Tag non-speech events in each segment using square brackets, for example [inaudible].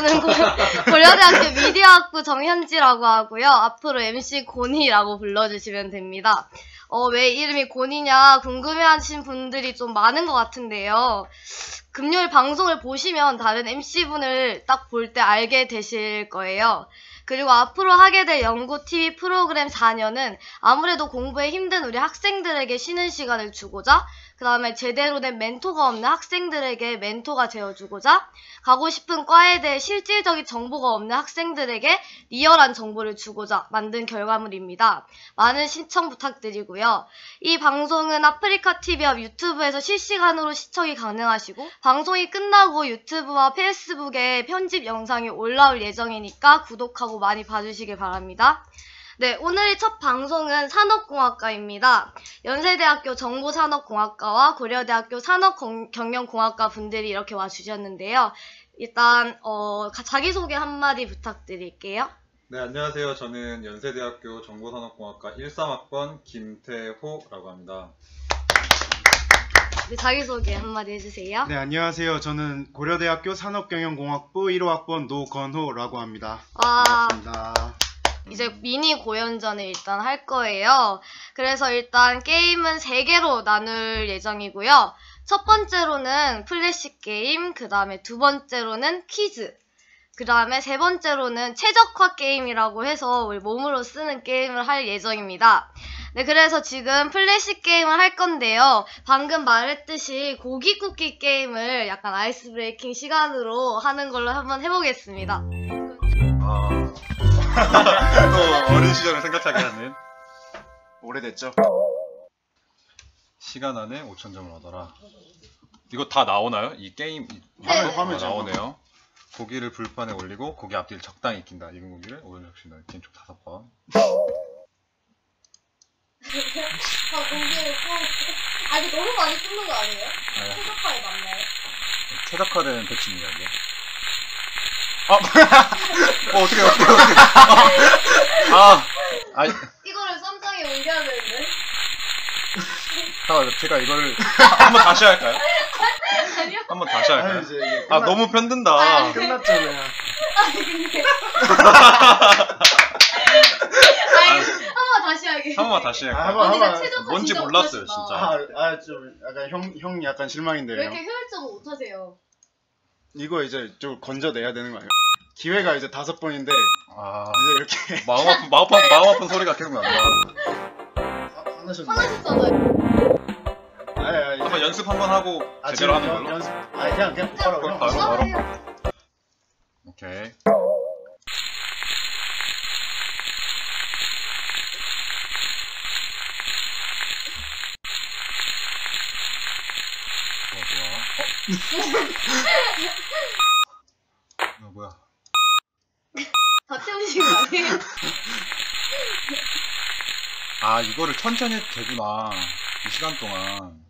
저는 고, [laughs] 고려대학교 미디어학부 정현지라고 하고요. 앞으로 MC 고니라고 불러주시면 됩니다. 어, 왜 이름이 고니냐 궁금해하신 분들이 좀 많은 것 같은데요. 금요일 방송을 보시면 다른 MC분을 딱 볼 때 알게 되실 거예요. 그리고 앞으로 하게 될 연구 TV 프로그램 4년은 아무래도 공부에 힘든 우리 학생들에게 쉬는 시간을 주고자 그 다음에 제대로 된 멘토가 없는 학생들에게 멘토가 되어주고자 가고 싶은 과에 대해 실질적인 정보가 없는 학생들에게 리얼한 정보를 주고자 만든 결과물입니다. 많은 신청 부탁드리고요. 이 방송은 아프리카 TV와 유튜브에서 실시간으로 시청이 가능하시고 방송이 끝나고 유튜브와 페이스북에 편집 영상이 올라올 예정이니까 구독하고 많이 봐주시길 바랍니다. 네, 오늘 첫 방송은 산업공학과입니다. 연세대학교 정보산업공학과와 고려대학교 산업경영공학과 분들이 이렇게 와주셨는데요. 일단 어, 가- 자기소개 한마디 부탁드릴게요. 네, 안녕하세요. 저는 연세대학교 정보산업공학과 13학번 김태호라고 합니다. 네, 자기소개 한마디 해주세요. 네, 안녕하세요. 저는 고려대학교 산업경영공학부 1호 학번 노건호라고 합니다. 와, 반갑습니다. 이제 미니 고연전을 일단 할 거예요. 그래서 일단 게임은 3개로 나눌 예정이고요. 첫 번째로는 플래시 게임, 그 다음에 두 번째로는 퀴즈, 그 다음에 세 번째로는 최적화 게임이라고 해서 우리 몸으로 쓰는 게임을 할 예정입니다. 네, 그래서 지금 플래시 게임을 할 건데요. 방금 말했듯이 고기 굽기 게임을 약간 ice breaking 시간으로 하는 걸로 한번 해보겠습니다. 아. 또 어린 시절을 생각하게 하는 오래됐죠? 시간 안에 5천 점을 얻어라. 이거 다 나오나요? 이 게임 이- 네. 아, 화면 나오네요. 고기를 불판에 올리고 고기 앞뒤를 적당히 익힌다. 익은 고기를 올려줍시다. 왼쪽 다섯 번. 아, 공기를 좀. 아, 이거 너무 많이 뜯는 거 아니에요? 아, 최적화에 맞나요? 최적화된 배치입니다. 이게. 아, 어, 어떻게 어떻게 어떻게? 아, 아, 이거를 썸장에 옮겨야 되는데. 잠깐 제가 이거를 [laughs] 한번 다시 할까요? 아니요? 한번 다시 할까요? 이제 이게 아 끝나- 너무 편든다. 아, 끝났잖아요. [laughs] 아니, 근데. 아니, 한번 다시 하게. 한 번만 다시 아, 할까요? 한번, 한번. 최적화 뭔지 진짜 몰랐어요. 진짜. 아, 아, 좀 약간 형, 형 약간 왜 실망인데요. 이렇게 효율적으로 못하세요? 이거 이제 좀 건져내야 되는 거 아니에요? 기회가 이제 다섯 번인데 아, 이제 이렇게 [laughs] 마음 아픈 마음 아픈 마음 아픈 소리가 계속 난다. 화- 화나셨네. 화나셨잖아요. 아니, 아니, 한번 연습 한번 하고 아, 제대로 하는 연- 걸로. 연습. 아니 그냥 그냥 바로 바로, 형. 바로. 이거 해요. 오케이. 좋아 좋아. 어? 이거 뭐야? 다 태우신 거 아니에요? 아 이거를 천천히 해도 되구나. 이 시간 동안.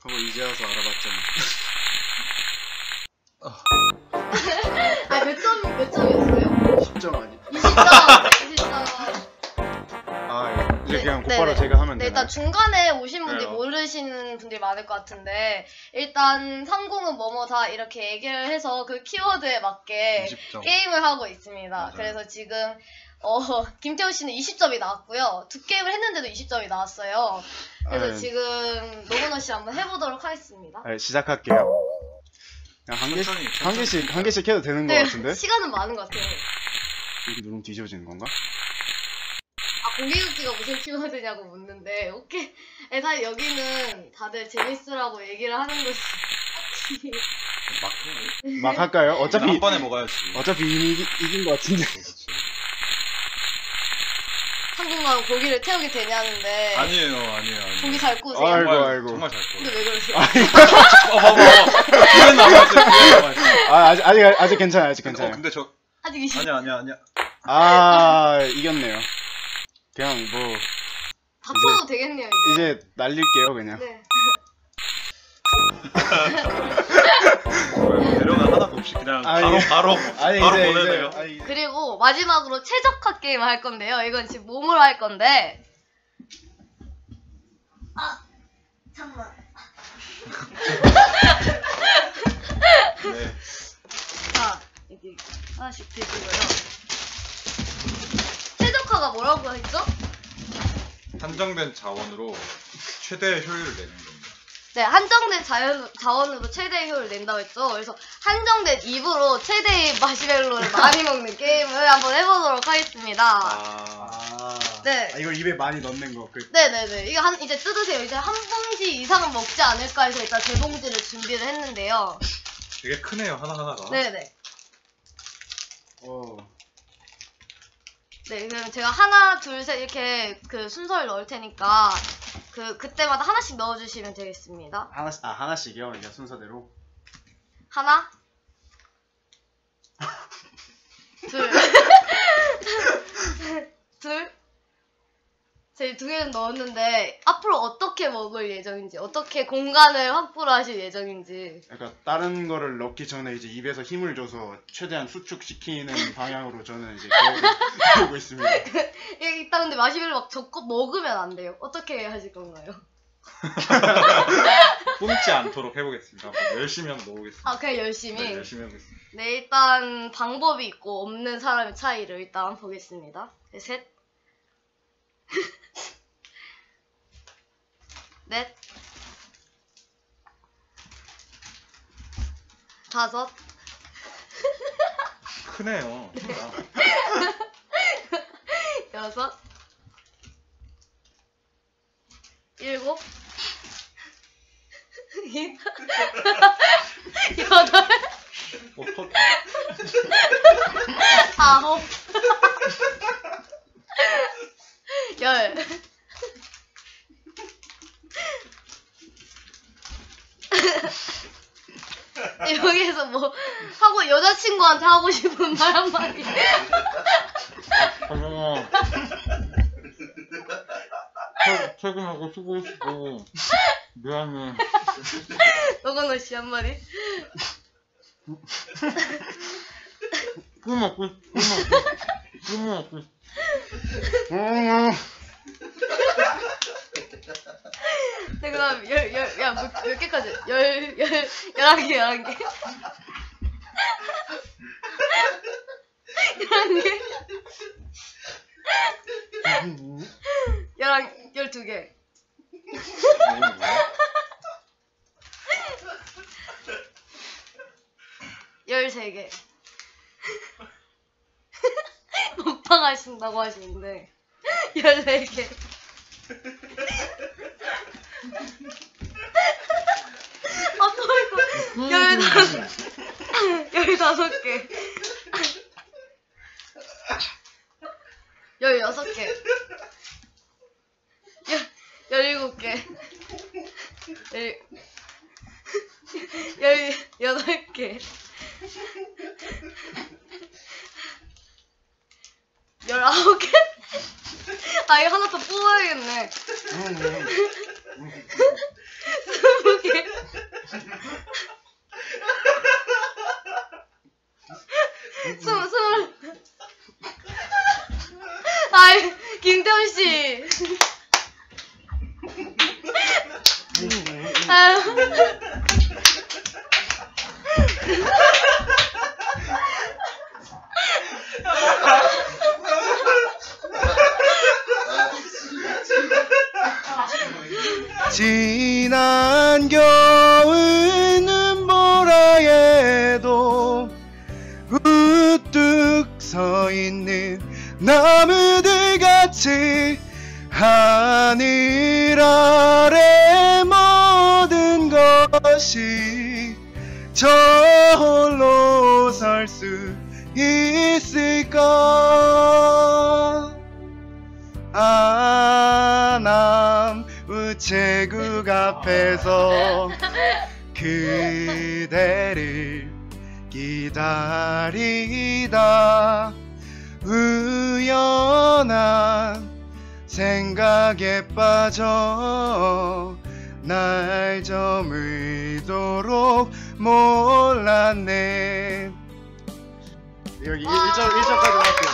그거 이제 와서 알아봤잖아. 아, 일단 중간에 오신 분들이 그래요. 모르시는 분들이 많을 것 같은데 일단 상공은 뭐뭐다 이렇게 얘기를 해서 그 키워드에 맞게 20점. 게임을 하고 있습니다. 맞아요. 그래서 지금 어, [laughs] 김태우 씨는 20점이 나왔고요. 두 게임을 했는데도 20점이 나왔어요. 그래서 아, 지금 노건호 씨 한번 해보도록 하겠습니다. 아, 시작할게요. 그냥 한 개씩 천천히, 한 천천히. 개씩 한 개씩 해도 되는 것 네, 같은데? 시간은 많은 것 같아요. 이렇게 누르면 뒤집어지는 건가? 아, 고기 굽기가 무슨 키워드냐고 묻는데, 오케이. 네, 사실 여기는 다들 재밌으라고 얘기를 하는 것이. 막 해. 막 할까요? 어차피 한 번에 먹어야지. 어차피 이미 이기, 이긴 것 같은데. 한국만 고기를 태우게 되냐는데. 아니에요, 아니에요. 아니에요. 고기 잘 구우세요? 아이고, 정말, 아이고. 정말 잘 근데 구워요. 왜 그러세요? [laughs] 어, 봐봐. 뒤에 남아있어, 뒤에 남아있어. 아 아직 아직 아직 괜찮아요 아직 어, 괜찮아요. 근데 저, 아직 이시 아니야, 아니야, 아니야. 아 이겼네요. 그냥 뭐 바꿔도 되겠네요, 이제. 이제 날릴게요 그냥. 네. [laughs] 뭐야, 배려가 하나도 없이 그냥 아니, 바로, 바로, 아니 바로 이제 보내네요. 이제 아니, 그리고 마지막으로 최적화 게임을 할 건데요. 이건 지금 몸으로 할 건데. 아, 잠깐만. 네. [laughs] 자, 이제 하나씩 드시고요. 최적화가 뭐라고 했죠? 한정된 자원으로 최대의 효율을 내는 겁니다. 네, 한정된 자연, 자원으로 최대의 효율을 낸다고 했죠. 그래서 한정된 입으로 최대의 마시멜로를 [laughs] 많이 먹는 게임을 한번 해보도록 하겠습니다. 아, 아, 네. 아, 이걸 입에 많이 넣는 거. 그, 네네네. 이거 한, 이제 뜯으세요. 이제 한 봉지 이상은 먹지 않을까 해서 일단 제 봉지를 준비를 했는데요. 되게 크네요 하나 하나가. 네네. 어, 네, 그럼 제가 하나, 둘, 셋 이렇게 그 순서를 넣을 테니까 그, 그때마다 하나씩 넣어주시면 되겠습니다. 하나씩, 아, 하나씩이요? 이게 순서대로. 하나, 둘, 둘, 저희 두 개는 넣었는데 앞으로 어떻게 먹을 예정인지, 어떻게 공간을 확보를 하실 예정인지. 그러니까 다른 거를 넣기 전에 이제 입에서 힘을 줘서 최대한 수축시키는 [laughs] 방향으로 저는 이제 배우고, [laughs] 있습니다. 이- [laughs] 이따 근데 마시멜로 막 적고 먹으면 안 돼요. 어떻게 하실 건가요? 뿜지 않도록 해보겠습니다. 한번 열심히 한번 넣어보겠습니다. 아, 그냥 열심히. 네, 열심히 해보겠습니다. 네, 일단 방법이 있고 없는 사람의 차이를 일단 보겠습니다. 네, 셋. 넷. 다섯. [laughs] 크네요. [laughs] 여섯. 일곱. [laughs] 여덟. 어, 터... 아홉. 열. 여기에서 뭐 하고 여자 친구한테 하고 싶은 말 한마디. 정영아. 퇴근하고 수고했어. 미안해. 너건너 씨 한마디. 먹고 싶어. 꿀 먹고 싶어. 음, 네, 그 다음 열, 열, 야, 몇, 몇 개까지? 열, 열, 열한 개, 열한 개. 열한 개. 열한, 열두 개. 아니, 뭐야? 열세 개. 먹방 하신다고 하시는데, 열네 개. 아, 또 이거. 열다섯, 열다섯 개. 열여섯 개. 열, 열일곱 개. 열, 열, 여덟 개. 열아홉 개? 아, 이거 하나 더 뽑아야겠네. 스무 개. 스무, 스물. 아이, 김태훈 씨. 아유. 지난 겨울 눈보라에도 우뚝 서 있는 나무들 같이 하늘 아래 모든 것이 저 홀로 살 수 있을까? 아남 우체국 앞에서 그대를 기다리다. 우연한 생각에 빠져 날 저물도록 몰랐네 여기 1절, 1절까지 할게요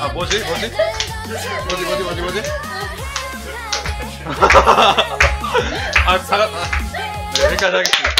너 힘을 뭐지? 뭐지? 뭐지? 뭐지? 뭐지? 뭐지? [laughs] 아, 다, 아, Ne kadar güzel.